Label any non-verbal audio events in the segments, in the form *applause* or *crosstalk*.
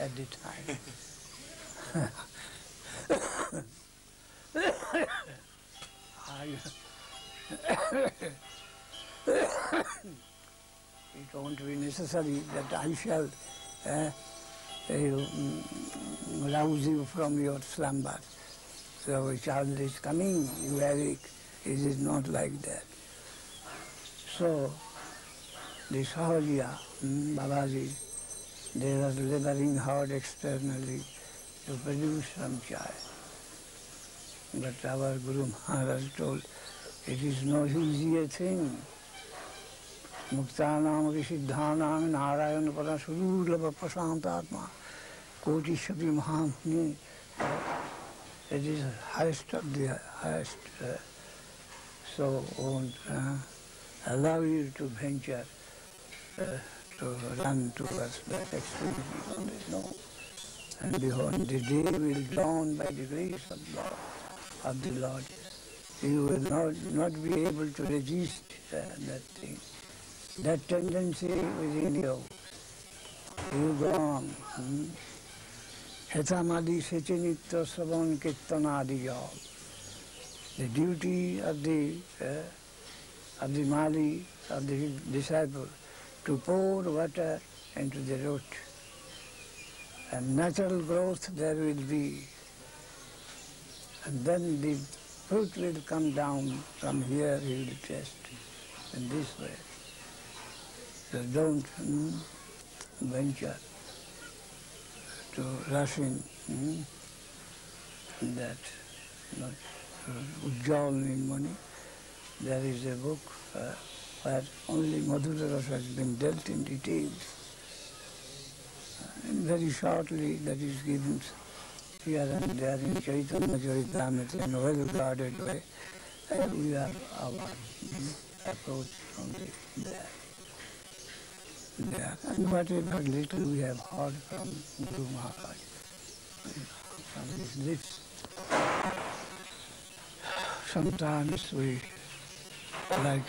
at the time. *coughs* It won't be necessary that I shall uh, rouse you from your slumber. So a child is coming, you awake. It is not like that. So, this Sahajiya, mm, Babaji, they are laboring hard externally to produce some child. But our Guru Maharaj told, it is no easy thing. Muktanam Vishiddhanam Narayan Parasurulava Prasantatma Koti Shabi Mahamuni. It is highest of the highest. Uh, so won't uh, allow you to venture. Uh, to run towards that extremity. No. And behold, the day will dawn by the grace of God, of the Lord. You will not, not be able to resist uh, that thing. That tendency within you. You go on. Hmm? Hetamadi Sechinitya Savan Kirtanadi. The duty of the uh, of the Mali, of the disciple, to pour water into the root. And natural growth there will be. And then the fruit will come down from here, he will test in this way. So don't hmm, venture to rush in hmm, that not uh, money. There is a book uh, where only Madhura Rasa has been dealt in details. And very shortly that is given here and there in Chaitanya Charitamrita in a well-guarded way. And we have our hmm, approach from the, there. There. And whatever little we have heard from Guru Maharaj, from his lips, sometimes we, like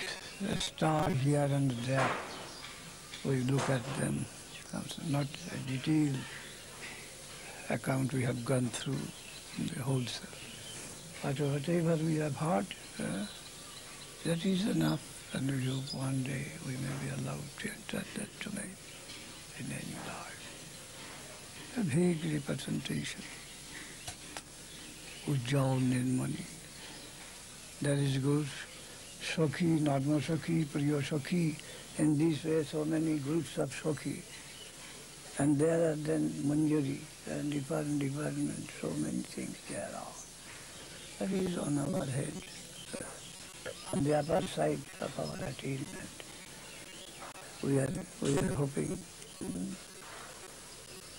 a star here and there, we look at them, not a detailed account we have gone through the whole self. But whatever we have heard, uh, that is enough, and we hope one day we may be allowed to enter that domain in any life. A vague representation. Ujjaul money. That is good. Sokhi, Narma Sokhi, Priya Sokhi. In this way, so many groups of Sokhi. And there are then Manjari and different department, so many things there are. That is on our head, on the upper side of our attainment. We are, we are hoping,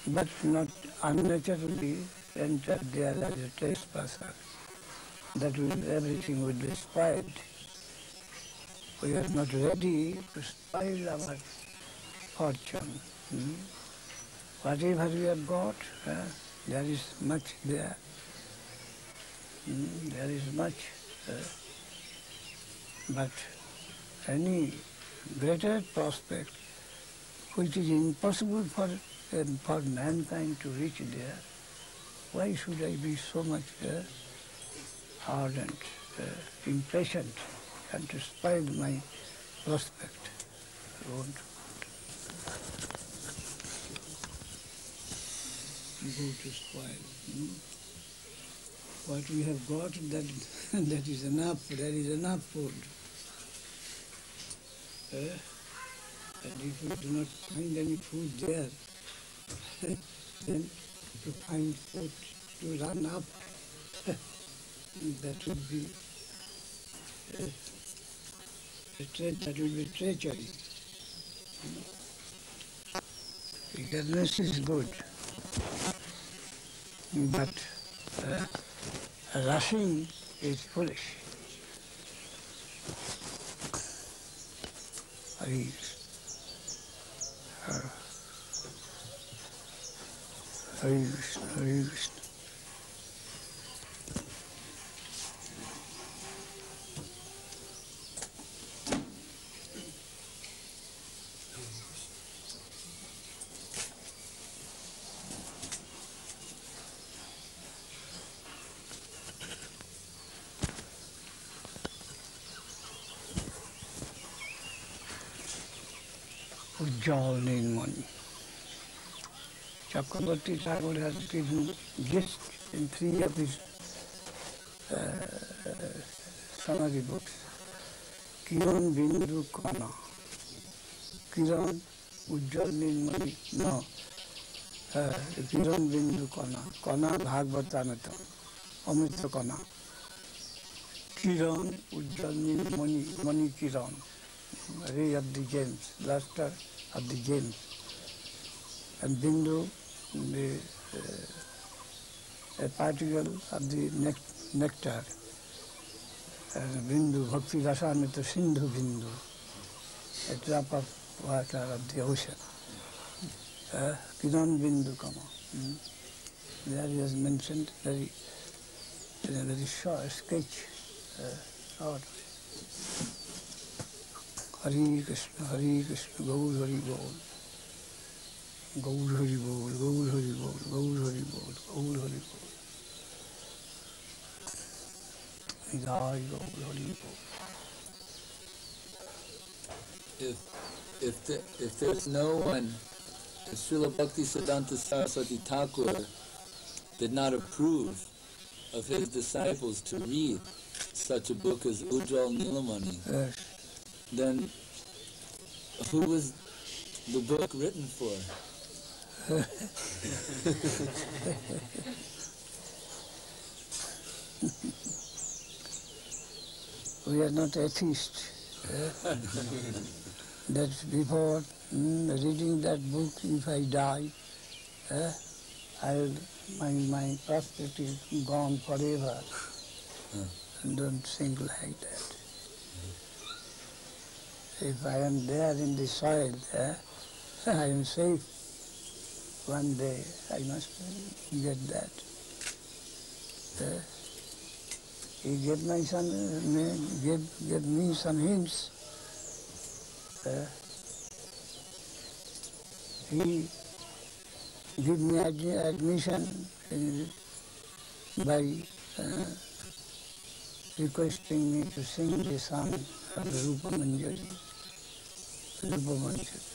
but not unnaturally enter there as a trespasser. That will, everything will be spoiled. We are not ready to spoil our fortune. Hmm? Whatever we have got, uh, there is much there. Mm, there is much. Uh, but any greater prospect which is impossible for, uh, for mankind to reach there, why should I be so much uh, ardent, uh, impatient, spoil my prospect? Go to spoil. Hmm? What we have got, that *laughs* that is enough. There is enough food. Eh? And if we do not find any food there, *laughs* then to find food to run up, *laughs* that would be uh, treachery. Eagerness is good but uh, rushing is foolish. Hare uh, Hare Krishna, Hare Krishna. Chakrabarti Tagore has given gist in three of his uh, summary books. Kiran Bindu Kana. Kiran Ujjal Nilmani. No. Uh, Kiran Bindu Kana. Kana Bhagavatamita. Amrita Kana. Kiran Ujjal Nilmani. Mani Kiran. ray of the gems, luster of the gems. And Bindu, the, uh, a particle of the nect- nectar. And Bindu, Bhakti Rasamrita Sindhu Bindu, a drop of water of the ocean. Uh, Kiran Bindu Kama. Hmm? There he has mentioned very, in a very short sketch, uh, short हरे कृष्ण हरे कृष्ण गौर हरि बोल গৌর হরি বল গৌর হরি বল গৌর হরি বল গৌর হরি বল গাই গৌর হরি বল If, if, the, if there's no one, if Srila Bhakti Siddhanta Saraswati Thakur did not approve of his disciples to read such a book as Ujjal Nilamani, yes. then who was the book written for? *laughs* We are not atheists. *laughs* eh? that before mm, reading that book, if I die, eh, I'll, my, my prosperity is gone forever. Don't think like that. If I am there in the soil, eh, *laughs* I am safe. One day I must get that. Eh, he gave my son, uh, gave me some hints. Uh, he gave me ad- admission in, by uh, requesting me to sing the song of Rupa Manjari. Rupa Manjari.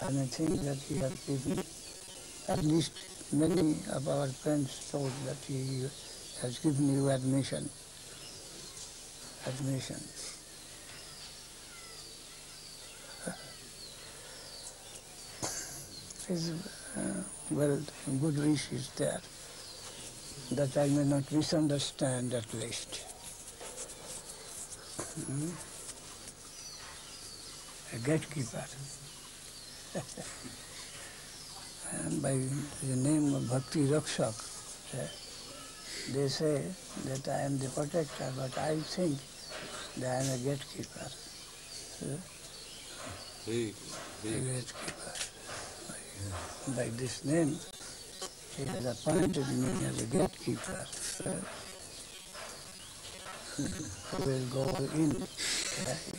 And I think that he has given, at least many of our friends told that he has given you admission. Admission. His uh, well, good wish is there that I may not misunderstand at least. Hmm? A gatekeeper. And by the name of Bhakti Rakshak, they say that I am the protector, but I think that I am a gatekeeper. eh, a gatekeeper. By, by this name, he has appointed me as a gatekeeper. who will go in.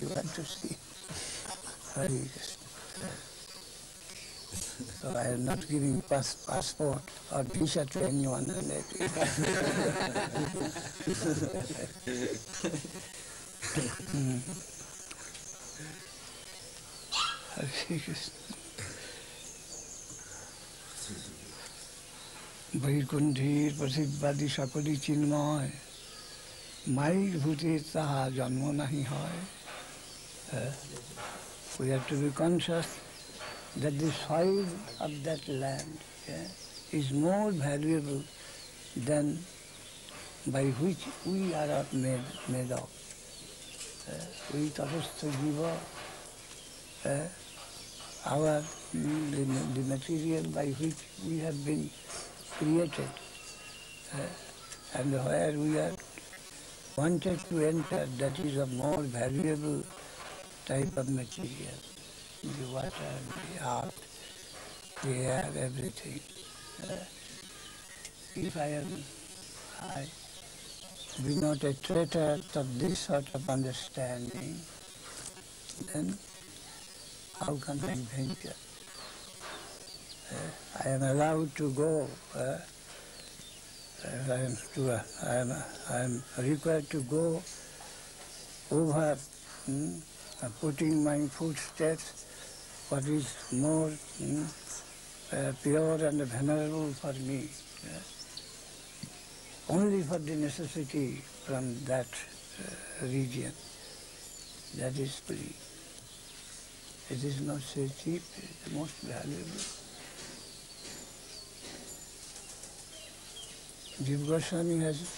You want to see. Hare Krishna. So I am not giving pass, passport or visa to anyone. Hmm. Hare Krishna. বৈকুণ্ঠীর প্রসিদ্ধাদি সকলই চিন্ময় মাইর ভূতে তাহা জন্ম নাহি হয় Uh, we have to be conscious that the soil of that land yeah, is more valuable than by which we are made, made of. We tapastha jiva, uh, our, mm, the, the material by which we have been created, and where we are wanted to enter, that is a more valuable type of material, the water, the earth, the air, everything. Uh, if I am, I be not a traitor of this sort of understanding, then how can I venture? Uh, I am allowed to go. Uh, I am to, uh, I am, I am required to go over hmm, uh, putting my footsteps what is more mm, uh, pure and venerable for me. Only for the necessity from that uh, region. That is free. It is not so cheap, it is most valuable. Jiva Goswami has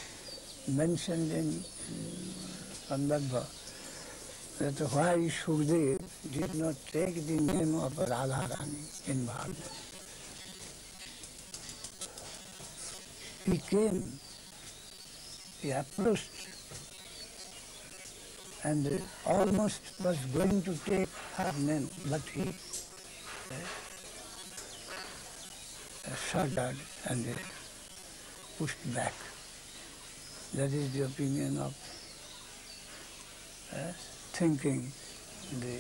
mentioned in Sandarbha that why Shukdev did not take the name of Radharani in Bhagavad. He came, he approached and almost was going to take her name, but he uh, shuddered and uh, pushed back. That is the opinion of uh, thinking the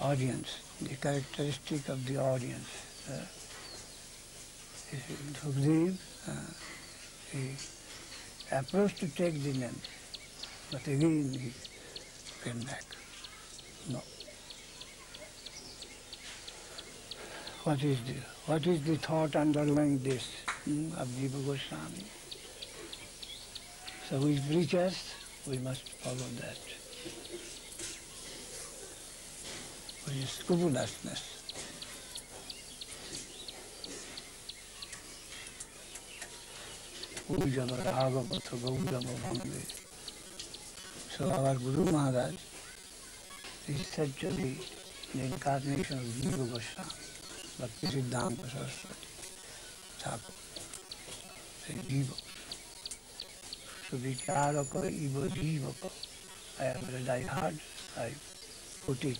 audience, the characteristic of the audience. Uh, Shukdev, uh, he approached to take the name, but again he came back. No. What is the what is the thought underlying this hmm, of Jiva Goswami? So we preachers, we must follow that. Which is scrupulousness. Ujjava Bhagavata Gaudama Bhange. So our Guru Maharaj is said to be the incarnation of Jiva Goswami, Bhakti Siddhanta Saraswati Thakur. Say Jiva. So Vicharaka Iva Jivaka. I have read, I heard, I put it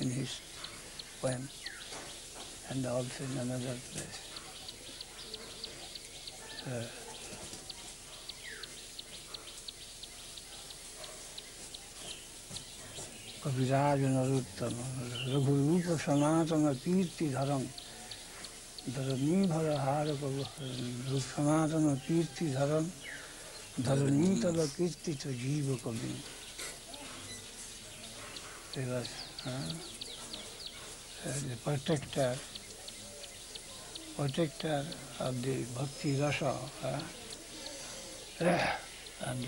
in his poem and also in another place. Uh, Kaviraj Narottam रघुरूप सनातन कीर्ति धरम धरणी रूप सनातन कीर्ति धरम धरणी तल कीर्ति तो जीव कवि He was uh, uh, the protector, protector of the bhakti rasa, uh, and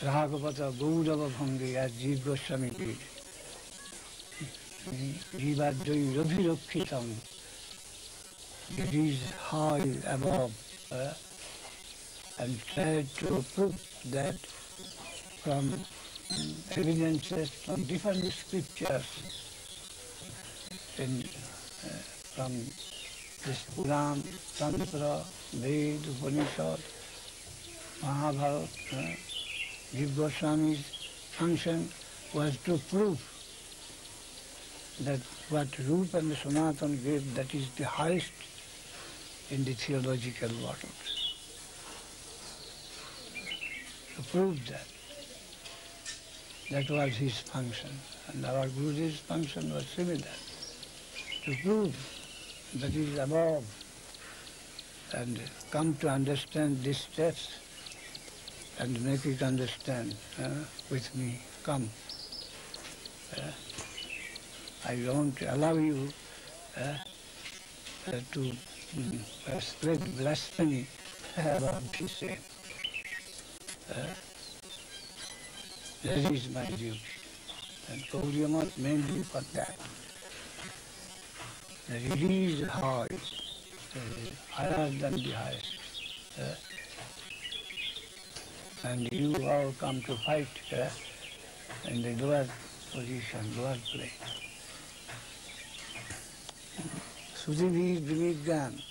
Raghavata Gaudava Bhangi as Jiva Goswami did. Jivadvai Rabhirakhitam. It is high above uh, and tried to prove that from evidences from different scriptures in, uh, from this Puran, Tantra, Ved, Upanishad, Mahabharata, uh, Jiva Goswami's function was to prove that what Rupa and Sanatan gave, that is the highest in the theological world. To prove that. That was his function. And our Guruji's function was similar. To prove that he is above and come to understand this steps and make it understand uh, with me. Come. Uh, I don't allow you uh, to mm, uh, spread blasphemy about this. Uh, that is my duty. And Gaudiya Math mainly for that. That it is high, higher than the highest. Uh, and you all come to fight uh, in the lower position, lower plane. Sruti is Vivigyan.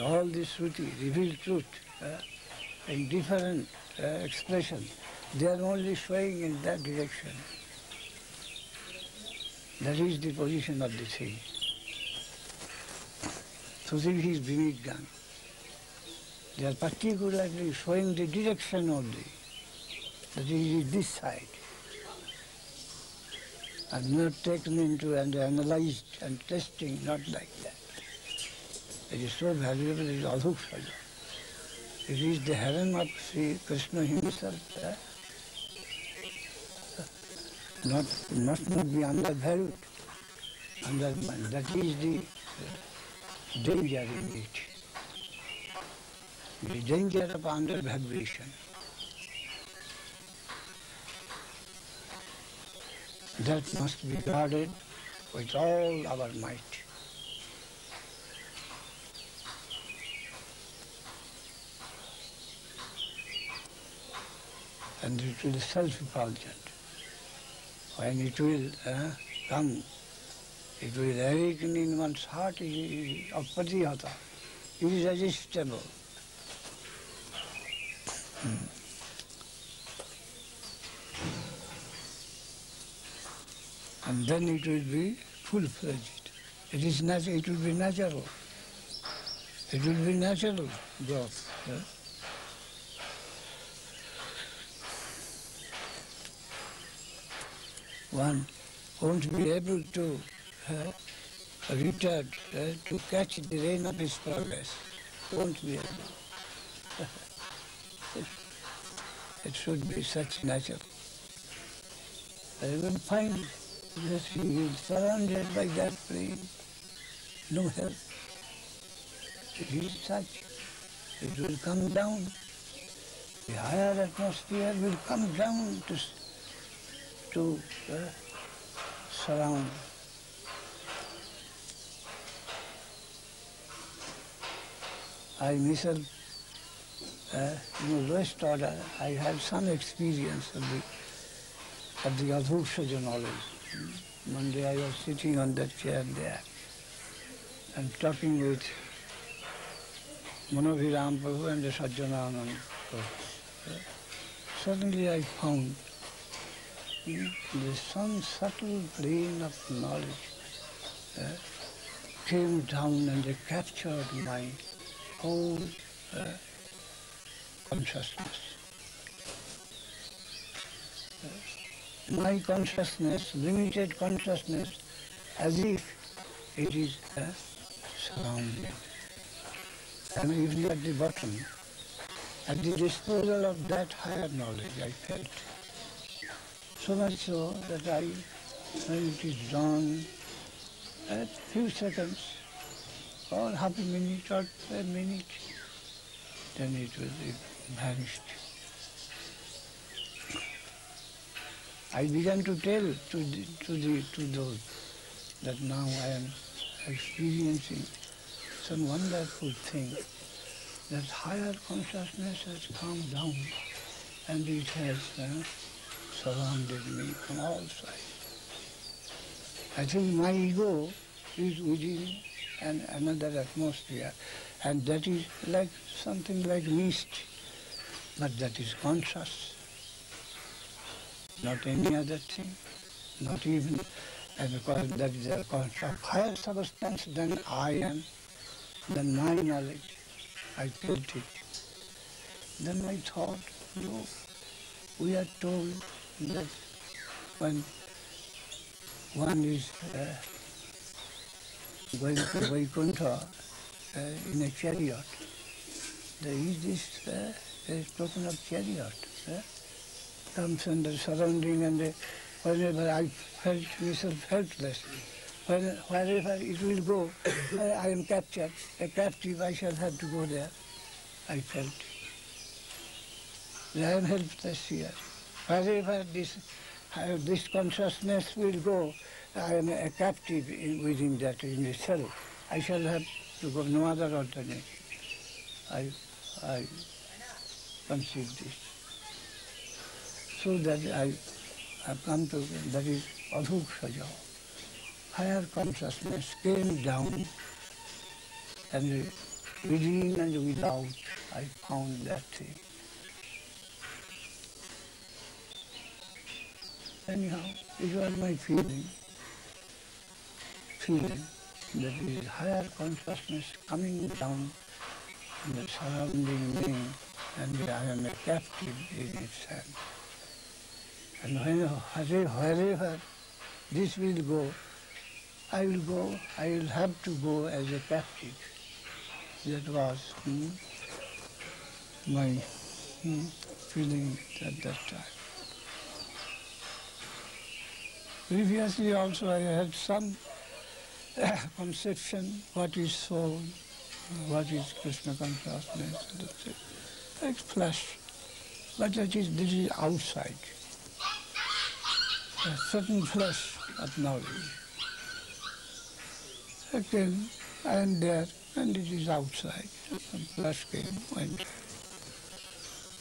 All this Sruti, revealed truth, uh, in different uh, expression, they are only swaying in that direction. That is the position of the thing. Sruti is Vivigyan. They are particularly showing the direction only. That is this side. And not taken into and analyzed and testing, not like that. It is so valuable, it is also. It is the heaven of Sri Krishna himself. eh? Not, must not be undervalued. Undermined. That is the danger in it. The danger of undervaluation. That must be guarded with all our might. And it will be self-effulgent. When it will uh, come, it will awaken in one's heart, it is irresistible. Hmm. And then it will be full-fledged. It is nat- it will be natural. It will be natural growth. yeah. One won't be able to uh, retard, uh, to catch the rain of his progress. Won't be able. *laughs* it should be such natural. I will find that he is surrounded by that plane, no help. It is such. It will come down. The higher atmosphere will come down to, to uh, surround. I myself, uh, in the lowest order, I had some experience of the of the Adhokshaja knowledge. One day I was sitting on that chair there and talking with Manoviram Prabhu and the Prabhu. Suddenly I found there's some subtle plane of knowledge uh, came down and they captured my whole uh, consciousness. my consciousness, limited consciousness, as if it is uh, surrounded. And even at the bottom, at the disposal of that higher knowledge, I felt. So much so that I, when it is dawn, a few seconds, or half a minute or a minute, then it was be vanished. I began to tell to the, to the to those that now I am experiencing some wonderful thing. That higher consciousness has come down and it has uh, surrounded me from all sides. I think my ego is within an, another atmosphere and that is like something like mist, but that is conscious not any other thing, not even because that is a of higher substance than I am, than my knowledge. I felt it. Then I thought, no, we are told that when one is uh, going to Vaikuntha uh, in a chariot, there is this, uh, there is spoken of chariot. Uh, comes and the surrounding and the, whenever I felt myself helpless, when, wherever it will go, I, I am captured, a captive, I shall have to go there. I felt. I am helpless here. Wherever this, uh, this consciousness will go, I am a captive in, within that, in the self. I shall have to go, no other alternative. I, I conceive this so that I have come to, that is adhokshaja. Higher consciousness came down and within and without I found that thing. Anyhow, it was my feeling, feeling that is higher consciousness coming down and surrounding me and I am a captive in its hand. And when, wherever this will go, I will go, I will have to go as a captive. That was hmm, my hmm, feeling at that time. Previously also I had some uh, conception what is soul, what is Krishna consciousness, it's flesh. But that is, this is outside. A certain flesh of knowledge. Again, am there and it is outside. Some flesh came, went.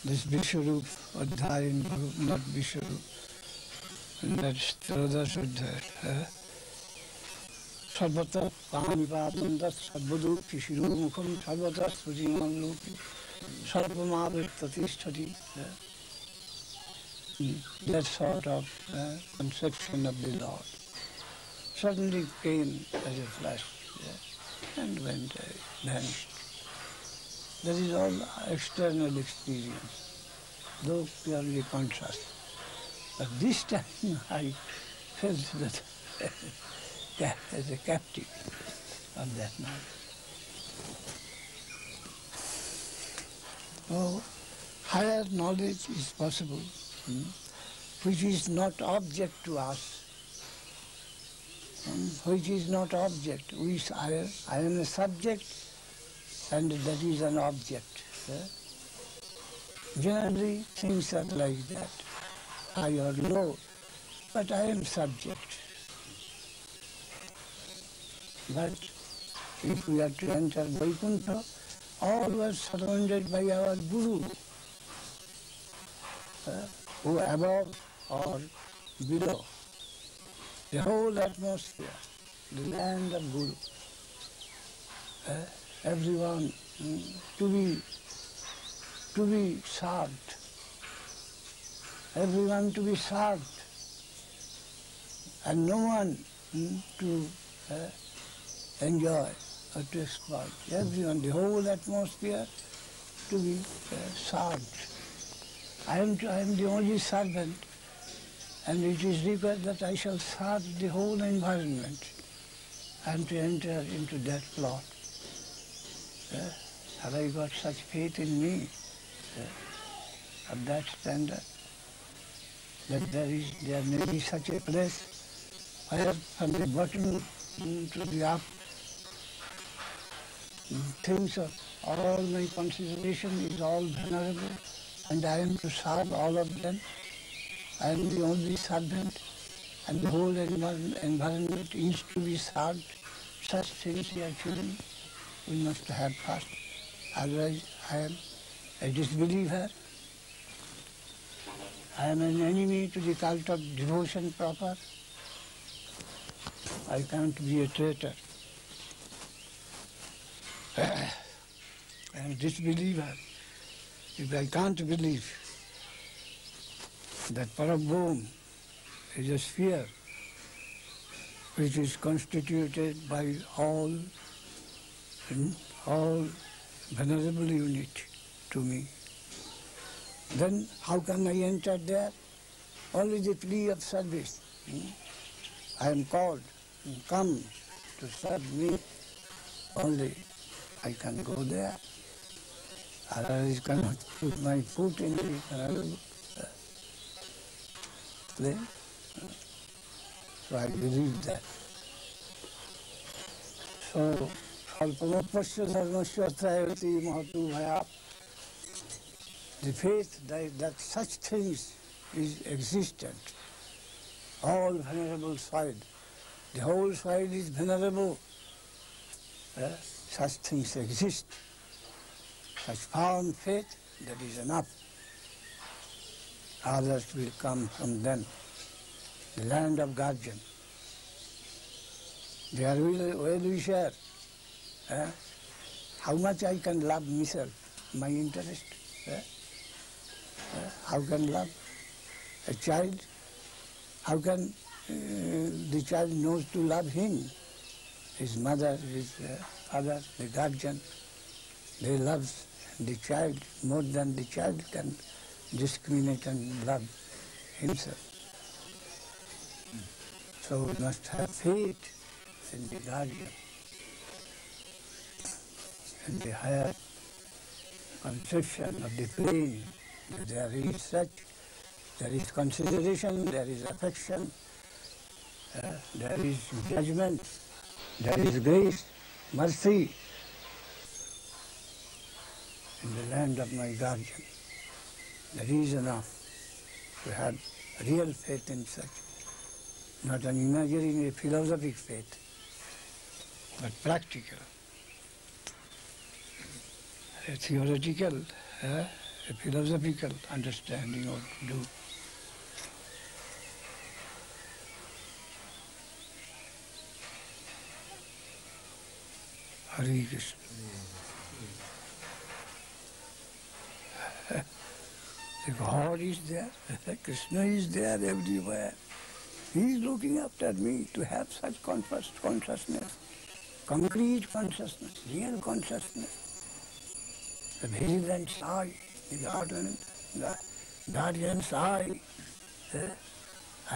This Vishwarup, Adhyayan group, not Vishwarup. That sort of uh, conception of the Lord suddenly came as a flash yeah, and went uh, vanished. That is all external experience, though purely conscious. But this time I felt *laughs* that as a captive of that knowledge. Oh, higher knowledge is possible, hmm, which is not object to us, hmm, which is not object. We, I, I am a subject and that is an object. Yeah? Generally, things are like that, high or low, but I am subject. But if we are to enter Vaikuntha, all were surrounded by our Guru, uh, who above or below. The whole atmosphere, the land of Guru. Uh, everyone mm, to be to be served. Everyone to be served. And no one mm, to uh, enjoy or to exploit. Everyone, the whole atmosphere to be uh, served. I am, I am the only servant and it is required that I shall serve the whole environment and to enter into that plot. Uh, have I got such faith in me uh, of that standard? That there is there may be such a place where from the bottom to the up things of all my consideration is all venerable and I am to serve all of them. I am the only servant and the whole environment is to be served. Such things actually we must have first. Otherwise I am a disbeliever. I am an enemy to the cult of devotion proper. I can't be a traitor. I am a disbeliever. If I can't believe that Parabhum is a sphere which is constituted by all, all venerable unit to me, then how can I enter there? Only the plea of service. Hmm? I am called, come to serve me. Only I can go there. Otherwise cannot put my foot in the place. So I believe that. So, Alpamapasya Dharmasya Trayati Mahatu Bhaya. The faith that, that such things is existent. All venerable side. The whole side is venerable. Uh, such things exist. Such firm faith, that is enough. Others will come from them. The land of guardian. They are well, well. Eh? How much I can love myself, my interest. Eh? How can love a child? How can uh, the child knows to love him? His mother, his uh, father, the guardian, they love the child more than the child can discriminate and love himself. So we must have faith in the guardian, in the higher conception of the plane. There is such, there is consideration, there is affection, Uh, there is judgment, there is grace, mercy in the land of my guardian. That is enough to have real faith in such, not an imaginary philosophic faith, but practical, a theoretical, uh, a philosophical understanding of do. Hare Krishna. *laughs* The God is there, *laughs* Krishna is there everywhere. He is looking after me to have such conscious consciousness, concrete consciousness, real consciousness. The vigilance eye, guardian, guardian's? I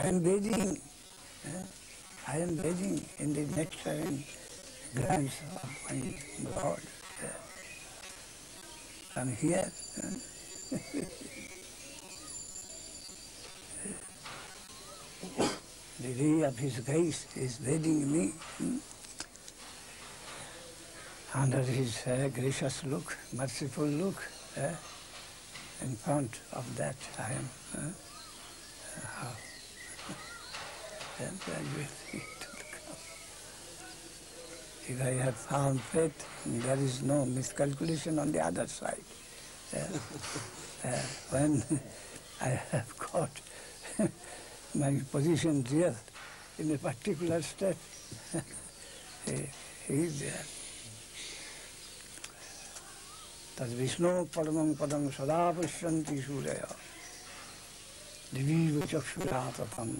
am bathing. I am bathing in the nectarine glance of my Lord. eh? I'm here. the ray of His grace is bathing me. hmm? Under His uh, gracious look, merciful look, eh? In front of that I am. eh? Uh, how? and graduating *laughs* to the cup. If I have found faith, there is no miscalculation on the other side. Uh, uh, when *laughs* I have got *laughs* my position real in a particular step, he, he is there. तद्विष्णु परमं पदं सदा पश्यन्ति सूर्य दिवीव चक्षुरा तथम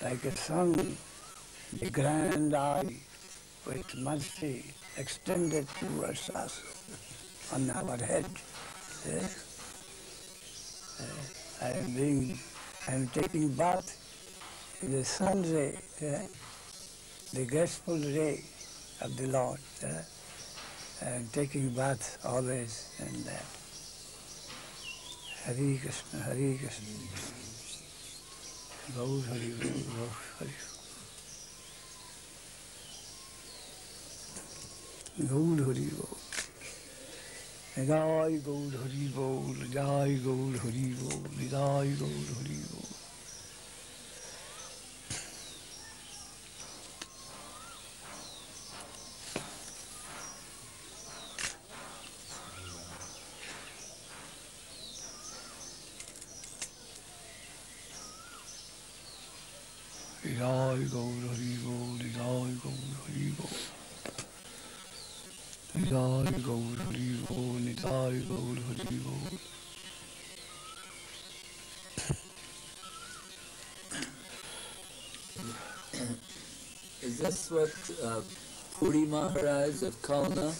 like a sun, the grand eye with mercy extended towards us on our head. Yes. Uh, I am being, I am taking bath in the sun ray, eh, the graceful ray of the Lord. eh. Am taking bath always and that. Hare Krishna, Hare Krishna. Gaur Hari Gaur, Hari Gaur Hari Gaur. Jai Gaur Hari Gaur, Gaur Hari Gaur, Gaur. Jai Gaur Hari Gaur, Jai Gaur Hari Gaur. Jai Gaur Hari Gaur, Jai Gaur Hari Gaur. This what uh, Puri Maharaj of Kalna,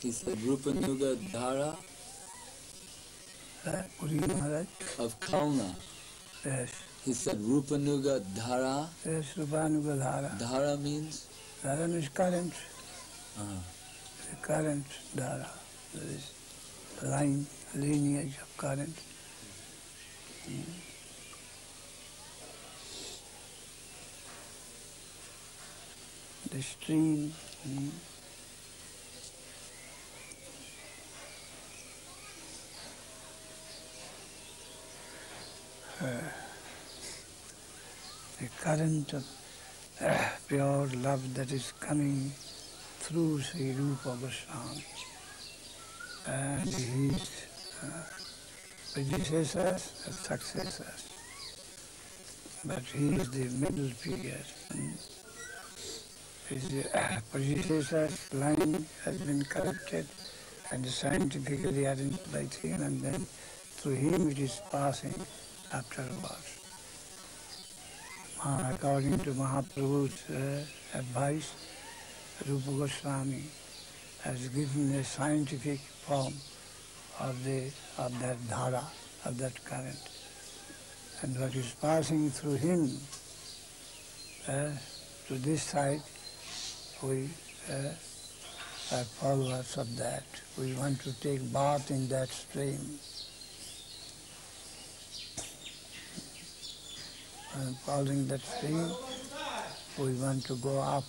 he said Rupanuga Dhara Eh, Puri Maharaj, of Kalna, yes, he said Rupanuga Dhara. yes, Rupanuga Dhara. Dhara means? Dhara is current, Uh, the current Dhara. There is line, lineage of current. The stream. mm, uh, the current of uh, pure love that is coming through Sri Rupa Goswami and his uh, predecessors and successors. But he is the middle figure. mm. Uh, predecessors' line has been corrupted and scientifically by him and then through him it is passing afterwards. Uh, according to Mahaprabhu's uh, advice, Rupa Goswami has given a scientific form of the of that dhara, of that current. And what is passing through him uh, to this side, we uh, are followers of that. We want to take bath in that stream. And following that stream, we want to go up.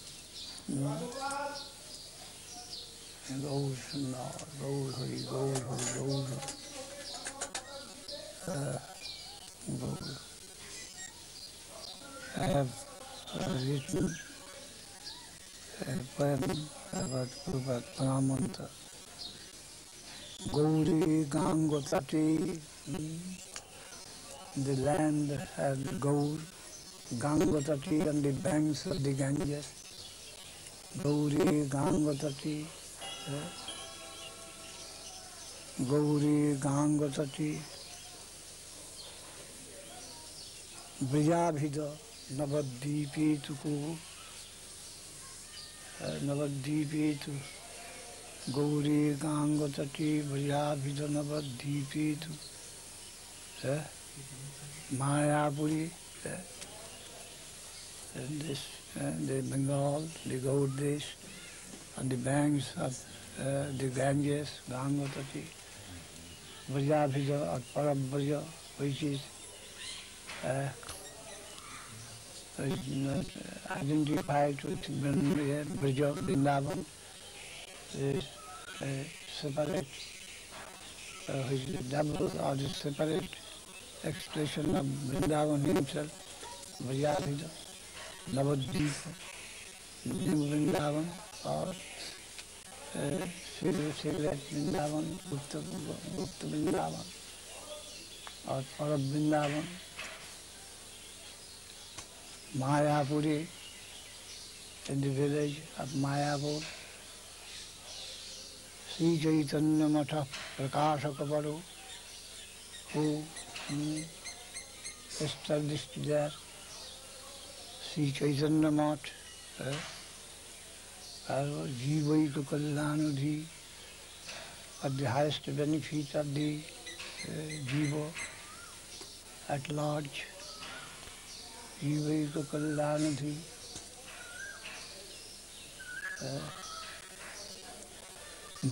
And goes and goes, Hari, goes, Hari, goes. Uh, goes. I have uh, written Pranamanta. Gauri Gangotati, mm, the land has Gaur, Gangotati on the banks of the Ganges. Gauri Gangotati, eh? Gauri Gangotati, Vijabhida, Navadvipi Tuku, Navadvipi tu Gauri Gangotati, Vijabhida Navadvipi tu Mayapuri, eh? and this, uh, the Bengal, the Gaudesh, on the banks of uh, the Ganges, Gangotati, Vrajabhija or Parabhraja, which is uh, is not identified with Braja, Vrindavan, is uh, separate, uh, which is double or the separate expression of Vrindavan himself, Vrajabhija. Navadvip new Vrindavan और सिगरेट वृंदावन गुप्त गुप्त वृंदावन और परब Vrindavan Mayapuri in the village of Mayapur, Sri Chaitanya Matha Prakashaka Baru, who mm, established there Shri Chaitanya मठ जीवैक कल्याणधि at the highest benefit of the uh, jiva at large, जीवे तो कल्याण थी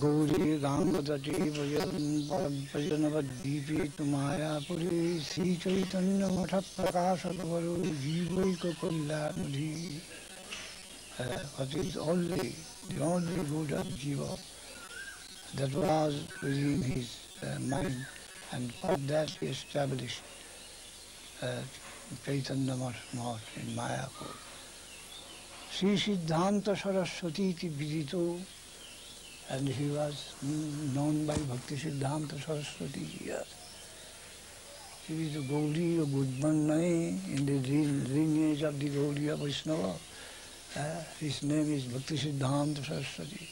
गौरी राम रचे भजन दीपे मायापुरे श्री चैतन्य मठ प्रकाश करो जीवे को कल्याण थी But it's only the only Buddha Jiva that was within his uh, mind and for that established uh, In Mayapur. Sri Siddhanta Saraswati iti vidito and he was known by Bhakti Siddhanta Saraswati. Yes. He is a Gaudiya Gudmanai in the lineage of the Gaudiya Vaishnava. Uh, his name is Bhakti Siddhanta Saraswati.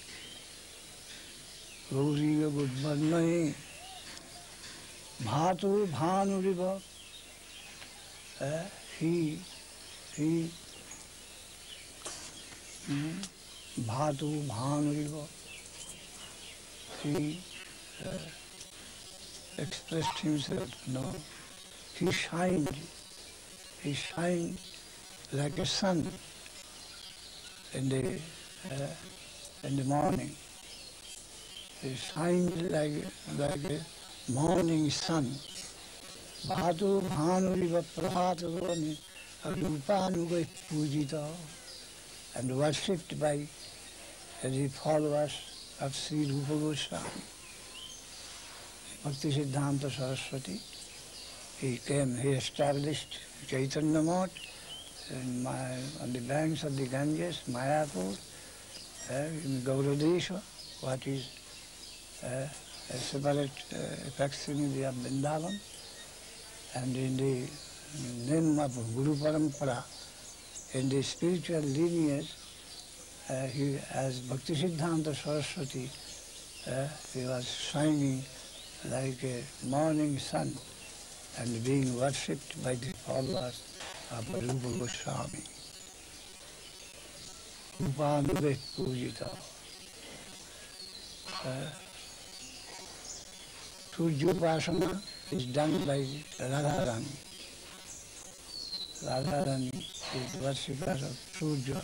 Gaudiya Gudmanai. Bhatu Bhanuriva. He, he, Bhatu Bhanuriva he uh, expressed himself, no. He shined, he shined like a sun in the, uh, in the morning. He shined like, like a morning sun. Bhadu Bhanuriva Prabhatavani Rupanuga Pujita and worshipped by the followers of Sri Rupa Goswami. Bhakti Siddhanta Saraswati. He came, he established Chaitanya my, on the banks of the Ganges, Mayapur, uh, in Gauradesha, what is uh, a separate uh, facsimile of Vrindavan, and in the name of Guru Parampara, in the spiritual lineage, uh, he, as Bhakti Siddhanta Saraswati, uh, he was shining like a morning sun and being worshipped by the followers of Rupa Goswami. Rupanuga Pujita. Uh, Surjupasana is done by Radharani. Radharani is worshippers of Surya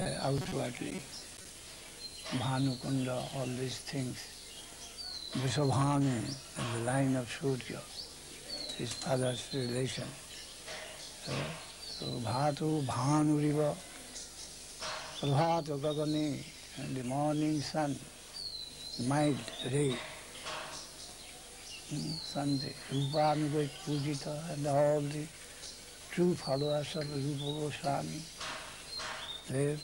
uh, outwardly. Bhanukunda, all these things. Vrishabhanu in the line of Surya, his father's relation. Uh, Bhatu Bhanuriva, Prabhata Gagani, and the morning sun, mild ray, Sunday, Rupanuga Pujita, and all the true followers of Rupa Goswami, they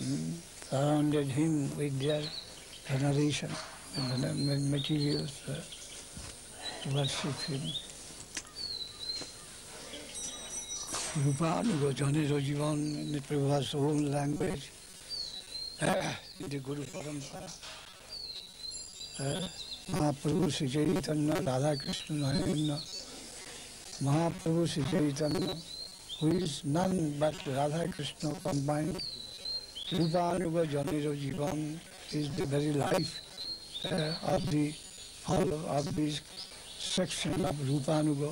mm, surrounded him with their veneration and the materials uh, to worship him. Rupanuga Janira Jivan in the Prabhupada's own language, in the Guru Parampara. Uh, Mahaprabhu Shri Chaitanya Radha Krishna Narendra Mahaprabhu Shri Chaitanya who is none but Radha Krishna combine Rupanuga जनिर जीवन is the very life of the whole of this section of Rupanuga.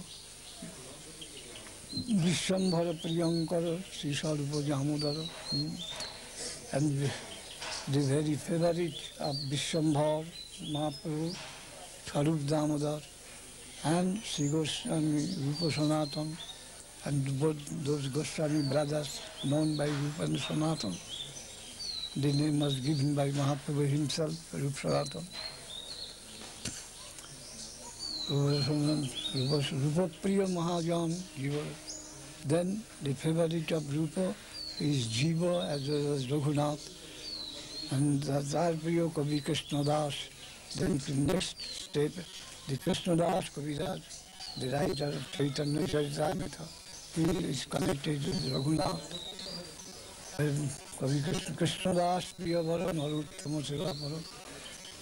Vishvambhar Priyankar, Shri Swarup Jamodar and the very favourite of Vishvambhar. Mahaprabhu Swarup Damodar and Shri Goswami Rup Sanatan and Goswami brothers known by Rup and Sanatan दिन मज given by महाप्रभु हिमसल रूप सनातन रूपप्रिय महाजन जीव then देवरेट of Rup is Jiv as Raghunath and प्रिय कवि Krishnadas Then the next step, the Krishna Das Kavi Das, the writer of Chaitanya Charitamrita. He is connected with Raghunath. And Kavi Krishna, Krishna Das Priya Vara Naruttama Seva Vara.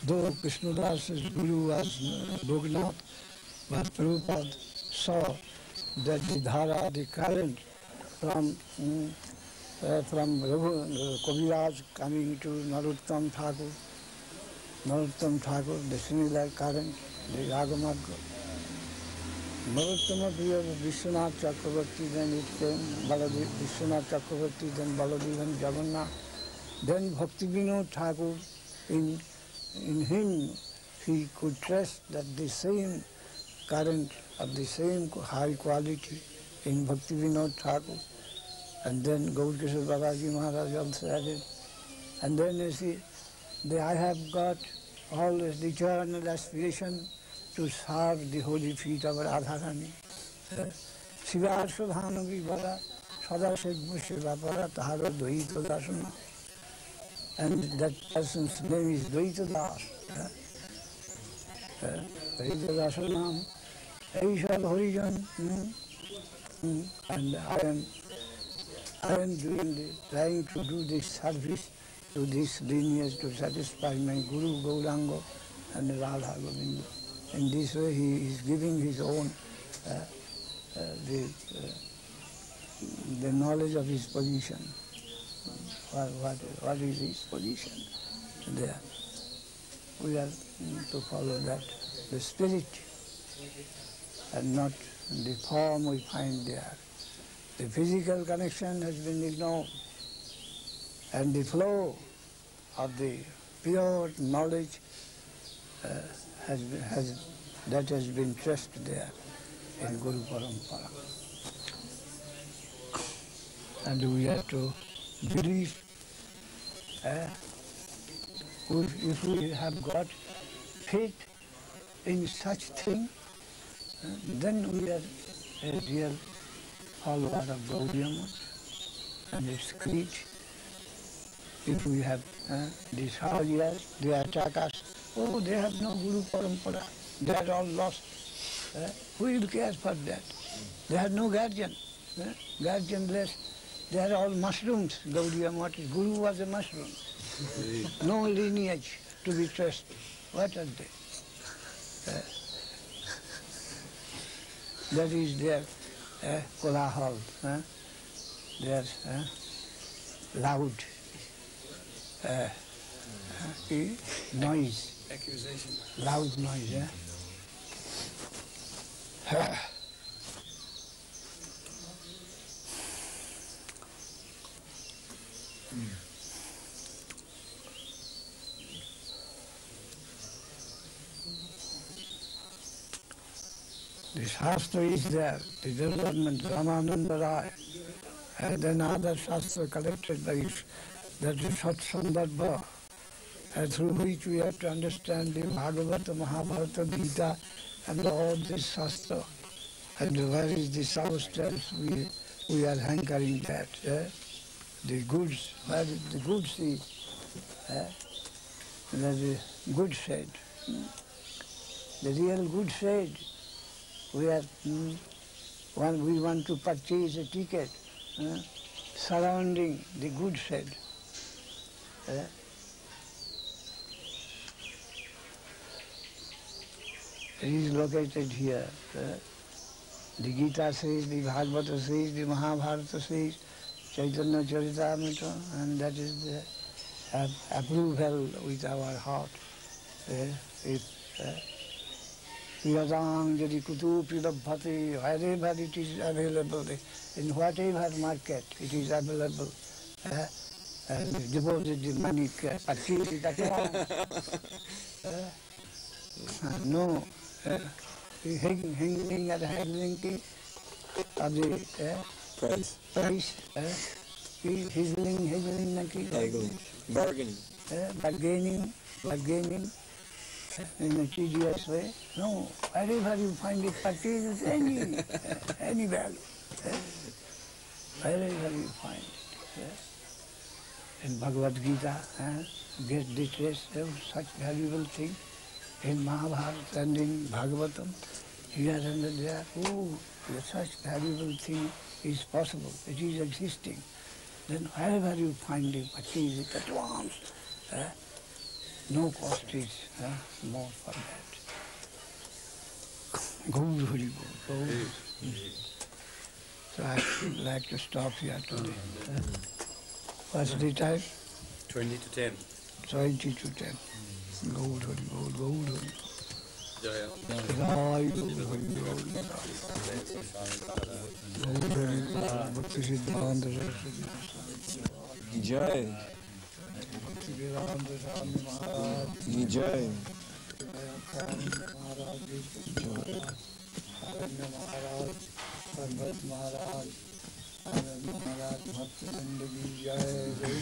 Though Krishna Das's guru was Raghunath, but Prabhupada saw that the dhara, the current from mm, uh, from Raghu, uh, Kaviraj coming to Narottam Thakur, Narottam Thakur दक्षिणीलाल कारण रागम नरोत्तम प्रिय विश्वनाथ चक्रवर्ती धन प्रेम बलदेव विश्वनाथ चक्रवर्ती धन बलदेव धन जगन्नाथ, धन Bhaktivinod Thakur, in in him he को trust that the same current of the same high quality in Bhaktivinod Thakur. And then Gaurkishor Baba ji Maharaj and then you see that I have got always the eternal aspiration to serve the holy feet of Radharani. শিবার্ষধান বিভরা সদা সেব্য সেবা করা তাহার দ্বৈত দাসনা And that person's name is Dayita Das. Eh? Eh? Dayita Dasanam. Aishad Horijan. Hmm? Hmm? And I am, I am doing the, trying to do this service to this lineage to satisfy my Guru Gauranga and Radha Govinda. In this way he is giving his own uh, uh, the, uh, the knowledge of his position. What, what, what is his position there? We are to follow that, the spirit and not the form we find there. The physical connection has been ignored and the flow of the pure knowledge uh, has, has that has been traced there in Guru Parampara. And we have to believe uh, if we have got faith in such thing, uh, then we are a real follower of Gaudiya and its creed. If we have uh, these Sahajas, they attack us, oh, they have no Guru Parampara, they are all lost. Uh, who will care for that? They have no guardian, uh, guardianless. They are all mushrooms, Gaudiya Math. Guru was a mushroom. no lineage to be trusted. What are they? Uh, that is their uh, kolahal, uh, their uh, loud uh, uh, noise, Accusation. loud noise. Eh? The Shastra is there, the development, Ramananda Rai, and then other Shastra collected by that is Satsandarbha, uh, through which we have to understand the Bhagavata, Mahabharata, Gita, and all this Shastra. And where is the substance we, we are hankering that? Uh, the goods, where is the goods is? Uh, that is good said. The real good said. We are, hmm, one, we want to purchase a ticket uh, surrounding the good it is located here. Uh, the Gita says, the Bhagavata says, the Mahabharata says, Chaitanya Charitamrita, and that is the uh, approval with our heart. Uh, if, uh, Yadang Kutu Pridabhati, wherever it is available, in whatever market it is available. Uh, devoted the money, purchase it at uh, No, uh, hanging at haggling of the uh, Price. price, uh, higgling, higgling, Haggling. Bargaining. uh, bargaining, bargaining in a tedious way. No, wherever you find it purchase any, any value. eh? Wherever you find it. eh? In Bhagavad Gita, eh, get details of such valuable thing. In Mahabharata and in Bhagavatam, here and there, oh, such valuable thing is possible, it is existing. Then wherever you find it, purchase it at once. eh? No cost is uh, more for that. Gaur Hari Gaur. So I'd like to stop here today. uh. Varsity time? 20 to 10. 20 to 10. Mm. Gold, gold, gold, gold. Jaya. Jaya. Maharaj. Maharaj. Maharaj. Maharaj. भक्त जिंदगी जय जय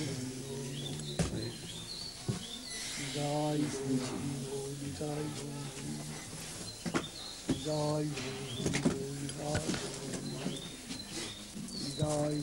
जय भोली जय भोली जय भोली जय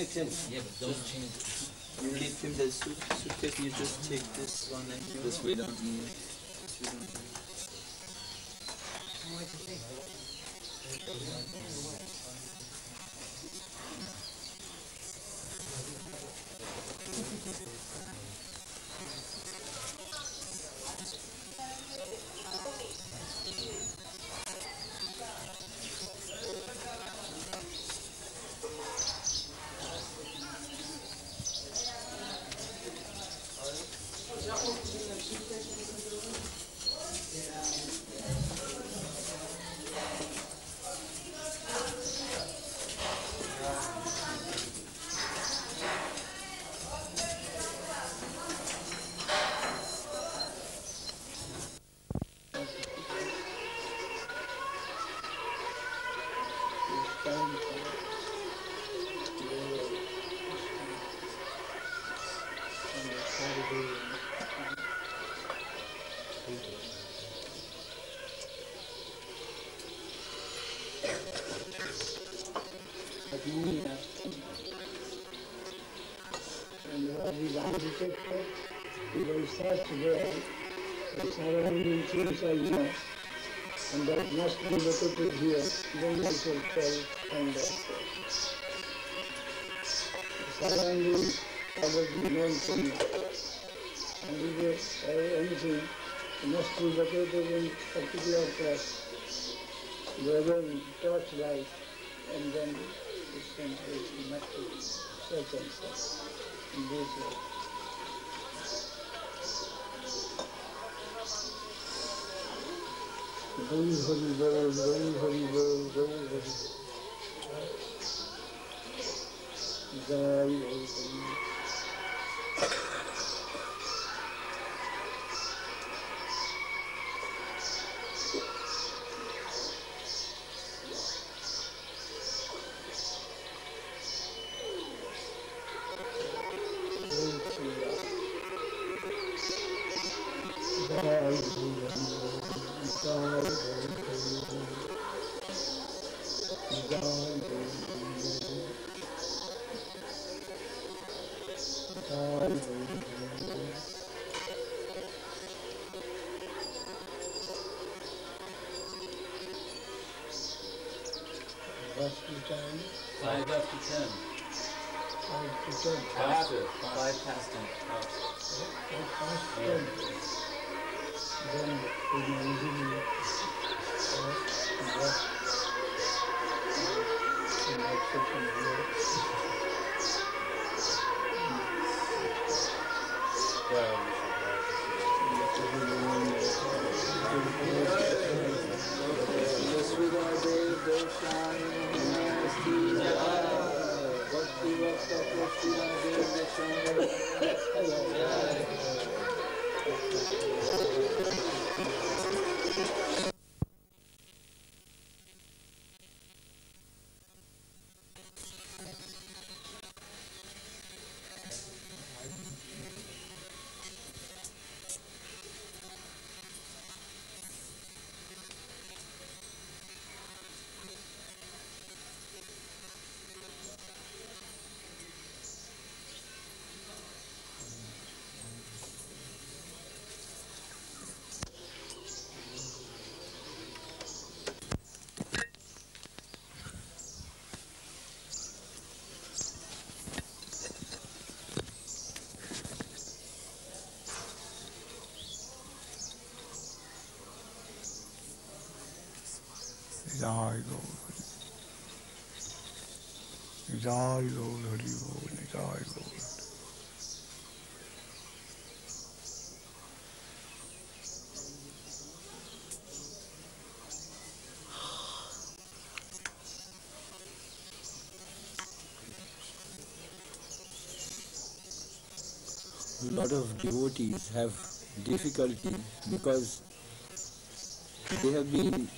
makes sense. Yeah, but those changes. You leave him the suit, suitcase, you just take this one and you just wait on it such there, the surrounding things are know, and that must be located here, then we shall tell and. The surroundings are the known thing. And if there is anything, it must be located in particular place. Whether torchlight and then concentration must be and such in this way. Hari Hari बोल हरी हरी बोल बोल हरी जय हरी Thank you. 10. 5 after 10. 5 to 10. Faster. 5 past 10. Faster. 5 past 10. Then we can easily uh, go to the next section here. Gaur Hari. Jai Gaur Hari Bol, Jai Gaur. A lot of devotees have difficulty because they have been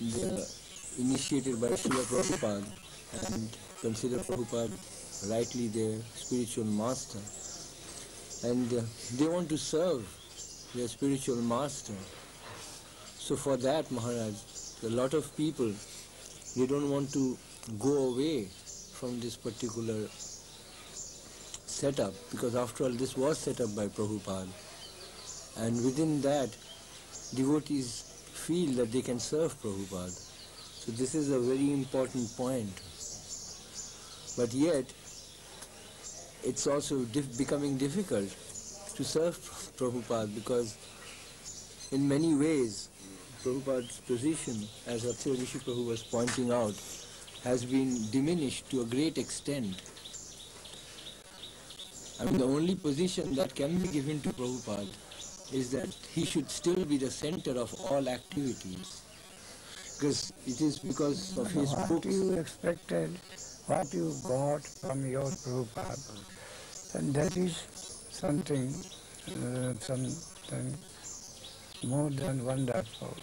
are initiated by Srila Prabhupada and consider Prabhupada rightly their spiritual master. And uh, they want to serve their spiritual master. So for that, Maharaj, a lot of people, they don't want to go away from this particular setup because after all this was set up by Prabhupada and within that devotees feel that they can serve Prabhupada. So this is a very important point. But yet it's also dif- becoming difficult to serve *laughs* Prabhupada because in many ways Prabhupada's position, as Akshay Rishi Prabhu was pointing out, has been diminished to a great extent. I mean, the only position that can be given to Prabhupada is that he should still be the center of all activities. Because it is because of his what books. you expected, what you got from your Prabhupada, and that is something, uh, something more than wonderful.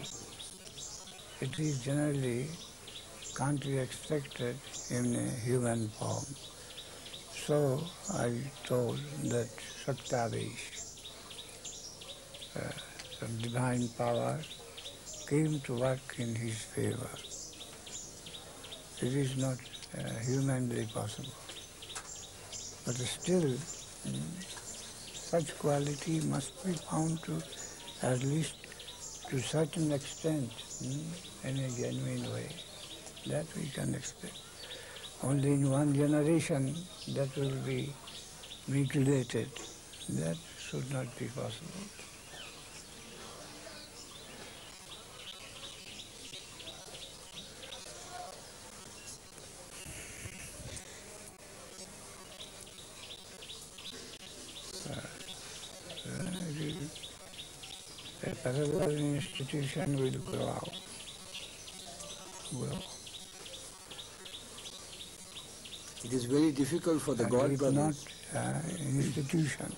It is generally can't be expected in a human form. So I told that Saktavish, uh, some divine power, came to work in his favor. It is not uh, humanly possible. But still, mm, such quality must be found to at least to certain extent mm, in a genuine way. That we can expect. Only in one generation that will be mutilated. That should not be possible. A parallel institution will grow Well, It is very difficult for the God brothers. not uh, institution,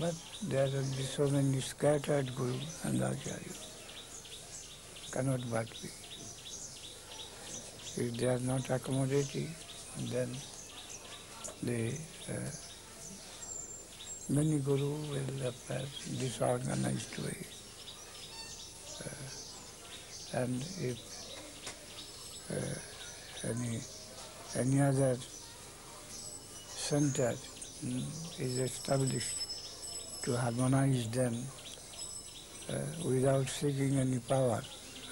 but there will be so many scattered Guru and Acharya. Cannot but be. If they are not accommodating, then the uh, many Guru will appear disorganized way. And if uh, any any other center mm, is established to harmonize them uh, without seeking any power,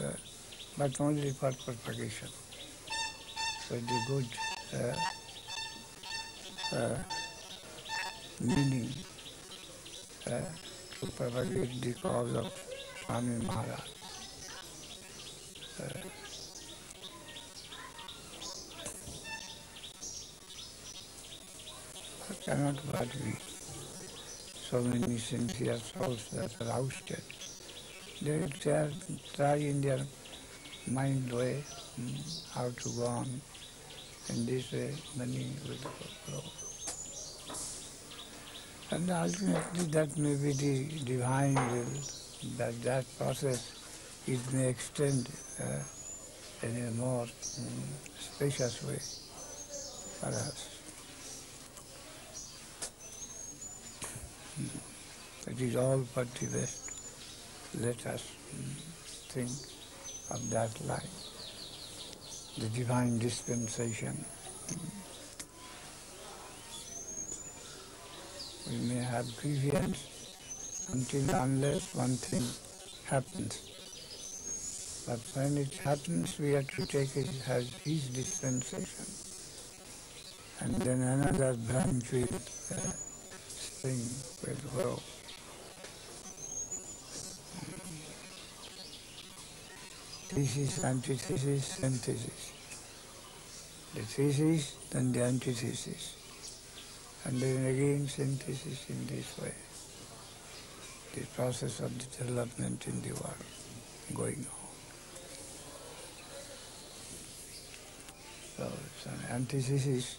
uh, but only for propagation. So the good uh, uh, meaning uh, to propagate the cause of Swami Maharaj. Uh, cannot but so many sincere souls that are ousted. They will try, in their mind way mm, how to go on. In this way, money will grow. And ultimately that may be the divine will, that that process it may extend uh, in a more mm, spacious way for us. It is all for the best. Let us mm, think of that line, the divine dispensation. We may have grievance until unless one thing happens. But when it happens, we have to take it as his dispensation. And then another branch will uh, spring, will grow. Thesis, antithesis, synthesis. The thesis, then the antithesis. And then again synthesis in this way. The process of the development in the world going on. So, so an antithesis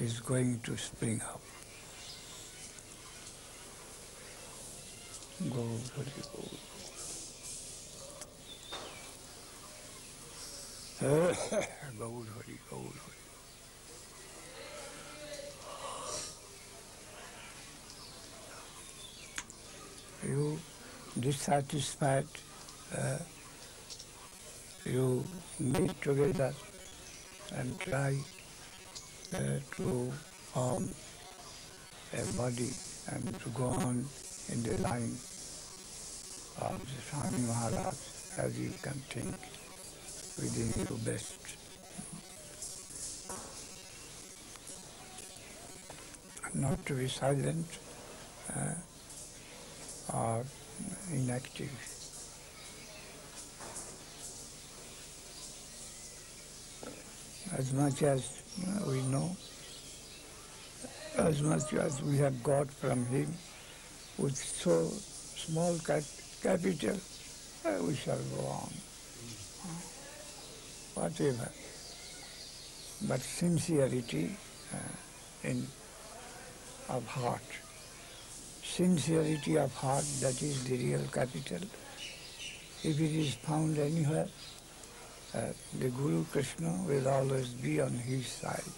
is going to spring up. Go, Hari, go. *laughs* Gaur Hari, Gaur Hari. You dissatisfied, uh, you meet together and try uh, to form a body and to go on in the line of the Swami Maharaj as you can think within your best. Not to be silent uh, or inactive. As much as we know, as much as we have got from him, with so small cap- capital, we shall go on. Whatever. But sincerity uh, in of heart. Sincerity of heart, that is the real capital. If it is found anywhere, uh, the Guru Krishna will always be on his side.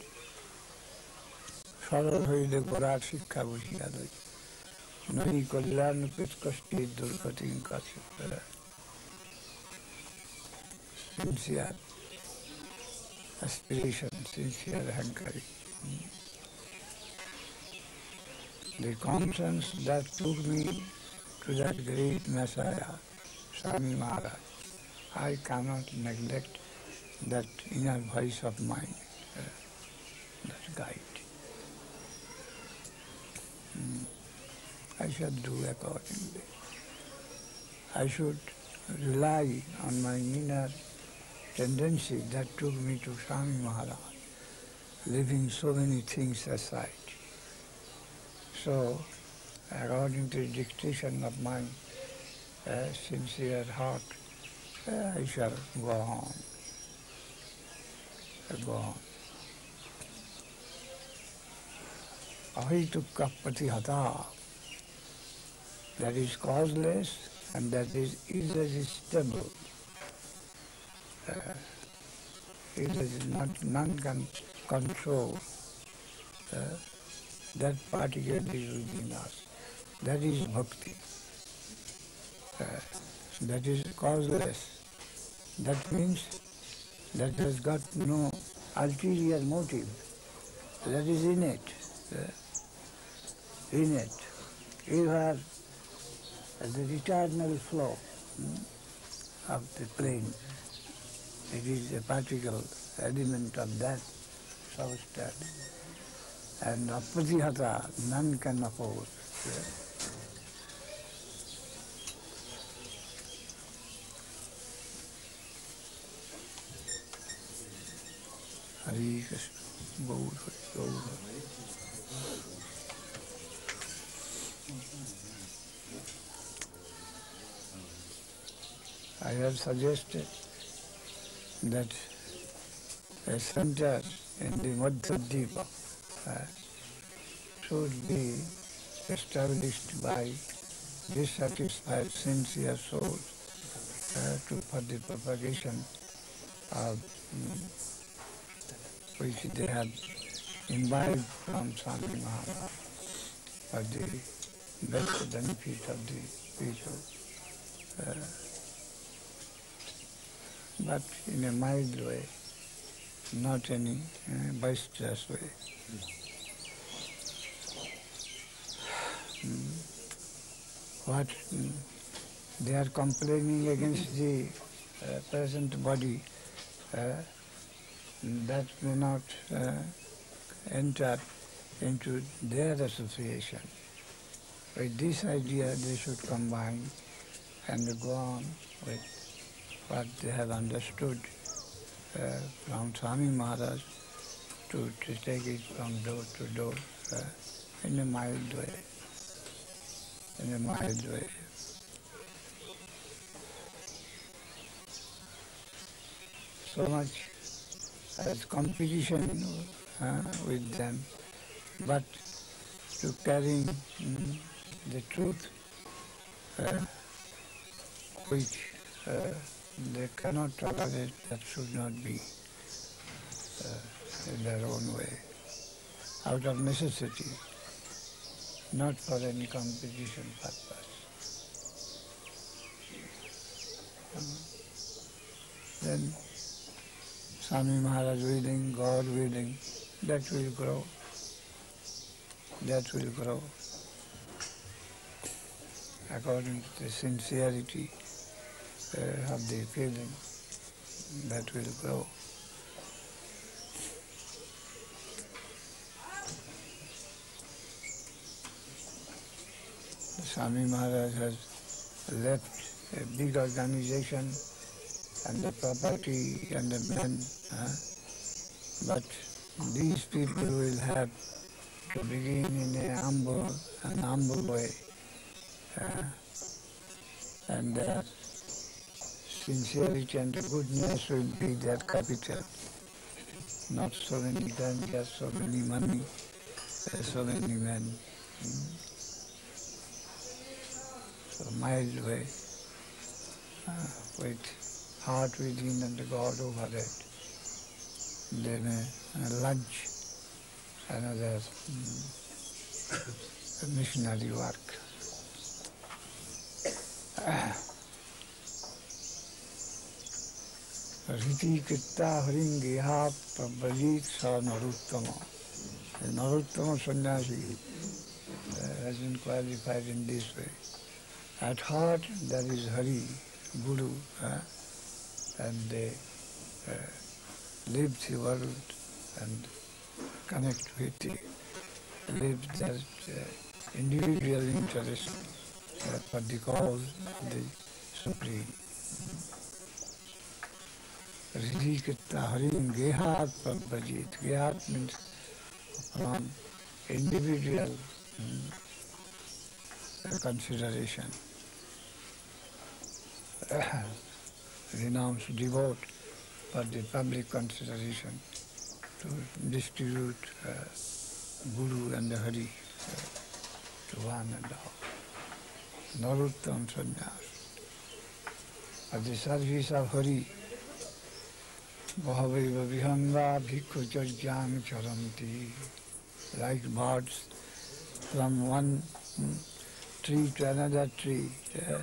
সরল হইলে গোড়ার শিক্ষা বুঝিয়া লই নহি কল্যাণ পেট কষ্টে দুর্গতি কাছে sincere aspiration, sincere hankering. The conscience that took me to that great Messiah, Swami Maharaj, I cannot neglect that inner voice of mine, uh, that guide. Mm. I should do accordingly. I should rely on my inner tendency that took me to Swami Maharaj, leaving so many things aside. So, according to the dictation of my uh, sincere heart, I shall go on. Go on. Ahaituky apratihata. That is causeless and that is irresistible. Uh, it is not none can control uh, that particle is within us. That is bhakti. Uh, that is causeless. That means that has got no ulterior motive. That is innate. Uh, innate. You are the eternal flow hmm, of the plane. It is a particle element of that substance. And apratihata, none can oppose. I have suggested that a center in the Madhya uh, should be established by dissatisfied sincere souls uh, to, for the propagation of um, which they have imbibed from Swami Maharaj for the best benefit of the people. Uh, but in a mild way, not any uh, way. Mm. What mm, they are complaining against the uh, present body, uh, that may not uh, enter into their association. With this idea, they should combine and go on with what they have understood uh, from Swami Maharaj to, to take it from door to door uh, in a mild way. In a mild way. So much as competition uh, with them, but to carrying mm, the truth uh, which uh, they cannot tolerate that should not be uh, in their own way, out of necessity, not for any competition purpose. Um, then Swami Maharaj willing, God willing, that will grow. That will grow according to the sincerity uh, of the feeling that will grow. Swami Maharaj has left a big organization and the property and the men, but these people will have to begin in a humble, an humble way. Uh, and sincerity and goodness will be their capital. Not so many dangers, so many money, uh, so many men. Mm. So mild way, uh, with heart within and the God over it. Then uh, launch another mm, *coughs* missionary work. *coughs* Riti Kitta Haringeha Prabhajit Sa Narottama. The Narottama sannyasi uh, has been qualified in this way. At heart there is Hari, Guru, uh, and they uh, live the world and connect with the, live their uh, individual interest uh, for the cause the Supreme. Ridikita Harim Gehat Prabhajit. Gehat means from individual mm, consideration. *clears throat* Renounce, devote for the public consideration to distribute uh, Guru and the Hari uh, to one and all. Narottam Sannyas. At the service of Hari, Bhavaiva Vihanga Bhikkhu Charanti. Like birds from one tree to another tree. uh,